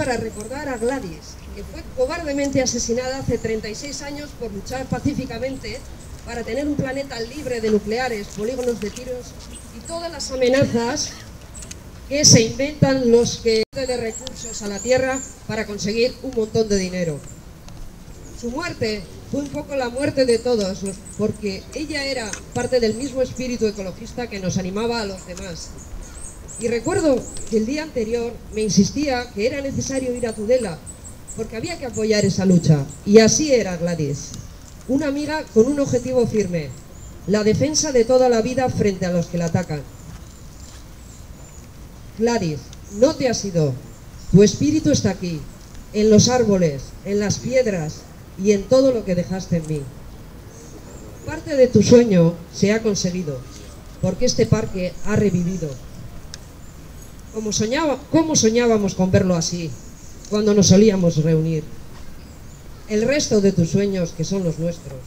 Para recordar a Gladys, que fue cobardemente asesinada hace 36 años por luchar pacíficamente para tener un planeta libre de nucleares, polígonos de tiros y todas las amenazas que se inventan los que de recursos a la Tierra para conseguir un montón de dinero. Su muerte fue un poco la muerte de todos, porque ella era parte del mismo espíritu ecologista que nos animaba a los demás. Y recuerdo que el día anterior me insistía que era necesario ir a Tudela, porque había que apoyar esa lucha. Y así era Gladys. Una amiga con un objetivo firme, la defensa de toda la vida frente a los que la atacan. Gladys, no te has ido. Tu espíritu está aquí, en los árboles, en las piedras y en todo lo que dejaste en mí. Parte de tu sueño se ha conseguido, porque este parque ha revivido. Soñaba, ¿Cómo soñábamos con verlo así, cuando nos solíamos reunir? El resto de tus sueños, que son los nuestros,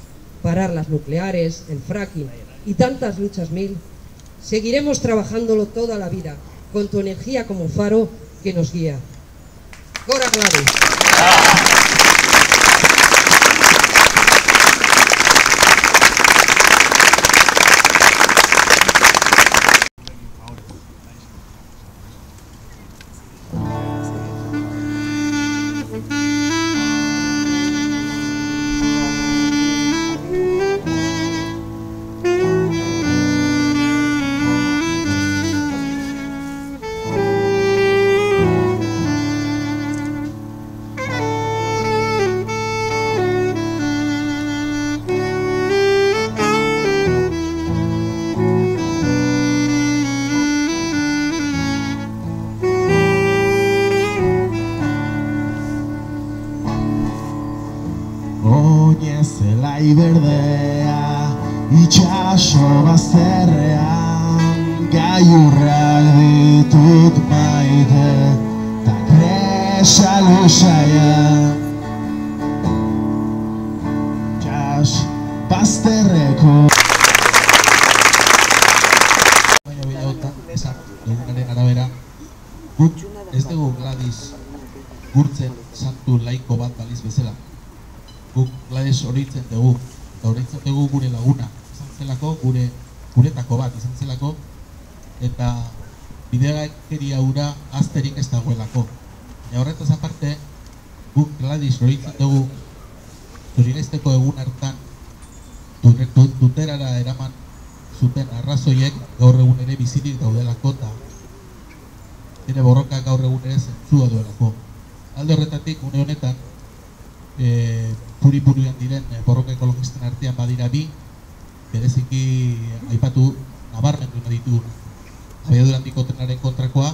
parar las nucleares, el fracking y tantas luchas mil, seguiremos trabajándolo toda la vida, con tu energía como faro que nos guía. Gladys. Itxaso bazterrean Gaiurrak ditut maite Ta kresa lusaia Itxas bazterreko baina bilagotan esan dugunaren arabera guk ez dugu Gladys gurtzen santu laiko bat baliz bezala guk Gladys horitzen dugu eta horitzen dugu gure laguna zelako gure guretako bat izan zelako eta bidegakeria hura azterik ez dagoelako baina horretaz aparte guk Gladys horitzen dugu zurigaizteko egun hartan duterara eraman zuten arrazoiek gaur egun ere bizirik daudelako eta ere borroka gaur egun ere zentzua duelako. Alde horretatik, une honetan, e, puri buruan diren e, borroka ekologisten artean badira bi, bereziki aipatu nabarmendu nahi ditu abiadura handiko trenaren kontrakoa,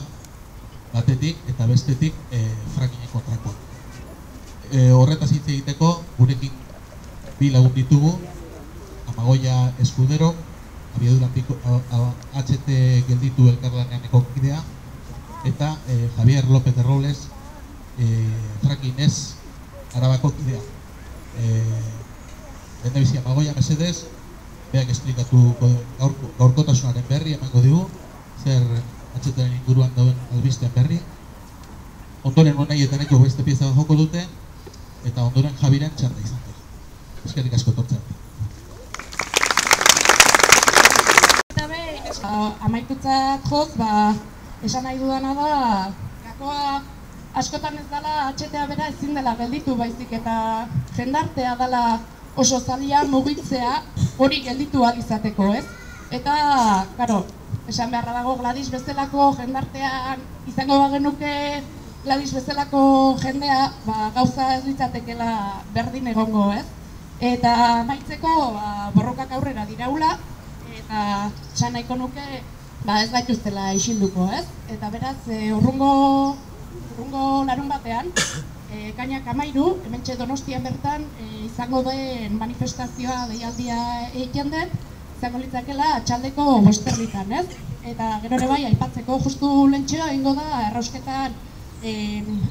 batetik eta bestetik e, frackingen kontrakoa. E, horretaz hitz egiteko, gurekin bi lagun ditugu, Amagoia Eskudero, abiadura handiko HT gelditu elkarlaneaneko kidea, eta eh, Javier López de Robles, eh, Frankinez, Arabako kidea. Eh, Lehen bizi Amagoia Mesedez, beak esplikatuko gaurko, gaurkotasunaren berri emango digu, zer HTren inguruan dauden albistean berri. Ondoren honai eta neko beste pieza joko dute, eta ondoren Javiren txanda izan da. Eskerrik asko tortzen. Amaitutzat joz, ba, esan nahi dudana da, gakoa askotan ez dela atxetea bera ezin dela gelditu baizik eta jendartea dela oso zalia mugitzea hori gelditu ahal izateko, ez? Eta, karo, esan beharra dago Gladys bezalako jendartean izango bagenuke Gladys bezalako jendea, ba, gauza ez litzatekela berdin egongo, ez? Eta maitzeko, ba, borrokak aurrera diraula, eta esan nahiko nuke ba ez gaituztela isilduko, ez? Eta beraz, e, urrungo, urrungo larun batean, e, kainak amairu, hementxe donostian bertan, e, izango den manifestazioa deialdia egiten den, izango litzakela txaldeko bosterritan, ez? Eta gero ere bai, aipatzeko justu lentxea egingo da errausketan e,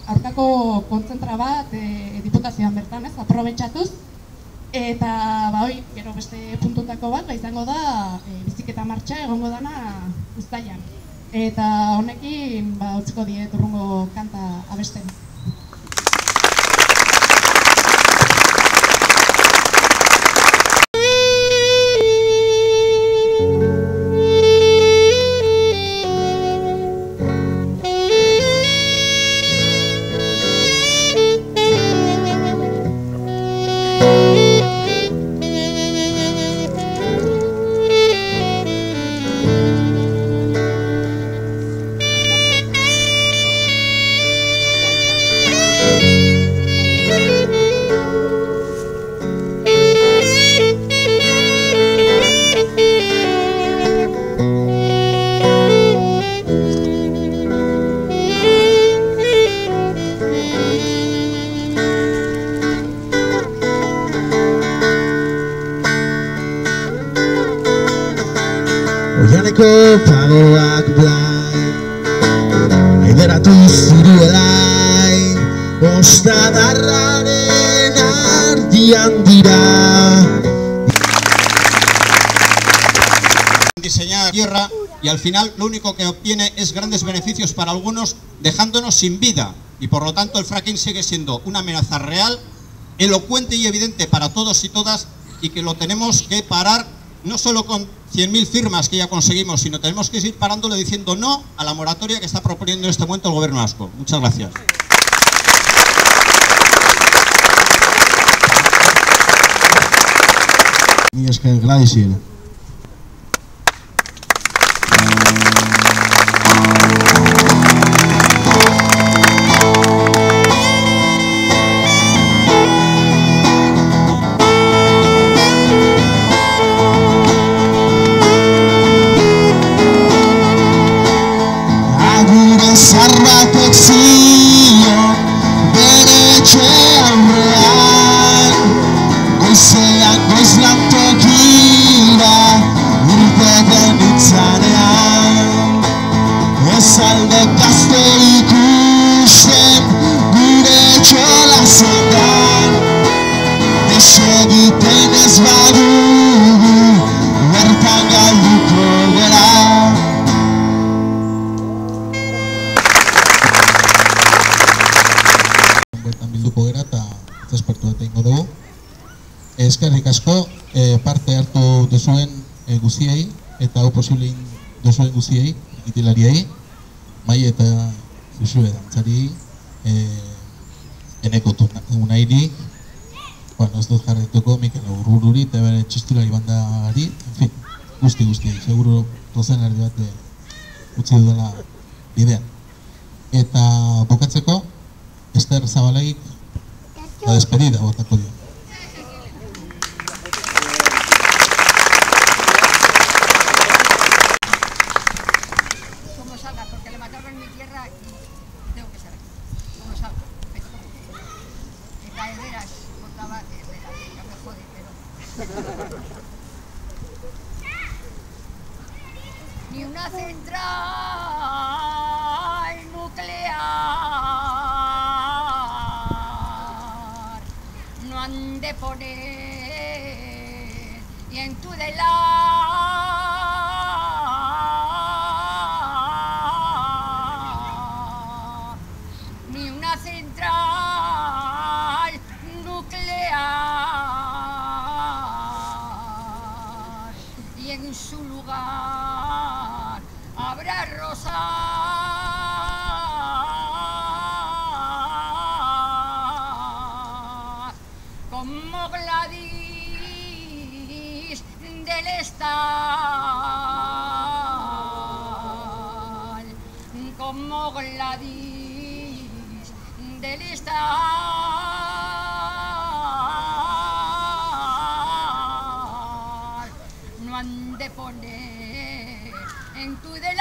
aurkako kontzentra bat e, diputazioan bertan, ez? Aprobetxatuz, Eta ba hoi, gero beste puntutako bat, ba izango da e, biziketa martxa egongo dana uztailan. Eta honekin ba utziko diet urrungo kanta abesten. Oianeko pagoak blai. Aideratu Ostadarraren ardian dira. Diseñar tierra y al final lo único que obtiene es grandes beneficios para algunos dejándonos sin vida. Y por lo tanto el fracking sigue siendo una amenaza real, elocuente y evidente para todos y todas y que lo tenemos que parar no solo con 100.000 firmas que ya conseguimos, sino tenemos que seguir parándolo diciendo no a la moratoria que está proponiendo en este momento el gobierno vasco. Muchas gracias. Gladysel. Zein ez badugu Bertan galduko gara bertan bilduko gera eta zespertu dugu. Eskerrik asko eh, parte hartu duzuen eh, guziei eta hau posible egin duzuen guziei, ikitilariei, mai eta zuzue dantzari, eh, eneko unairi, bueno, ez dut jarretuko Mikel Urrururi eta bere txistulari bandari, en fin, guzti guzti, seguro dozen erdi bat eh, utzi dudala Ni una central nuclear. No han de poner y en tu de como Gladys del Estal, no han de poner en tu de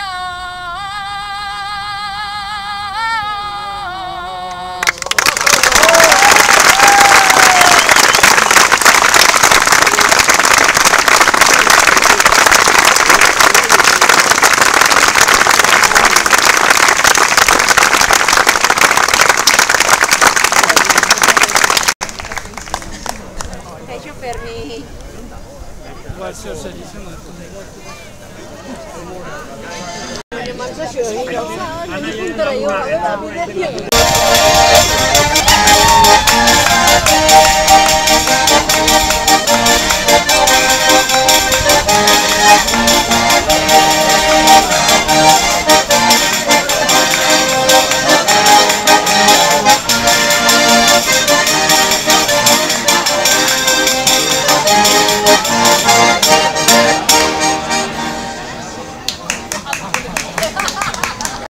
Además, la ciudadanía.